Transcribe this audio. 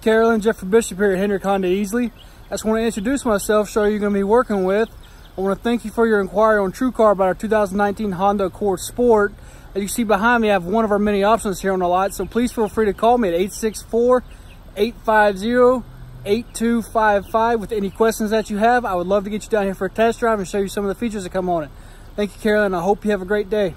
Carolyn, Jeffery Bishop here at Hendrick Honda Easley. I just want to introduce myself, show you you're going to be working with. I want to thank you for your inquiry on TrueCar about our 2019 Honda Accord Sport. As you see behind me, I have one of our many options here on the lot, so please feel free to call me at 864-850-8255 with any questions that you have. I would love to get you down here for a test drive and show you some of the features that come on it. Thank you, Carolyn. I hope you have a great day.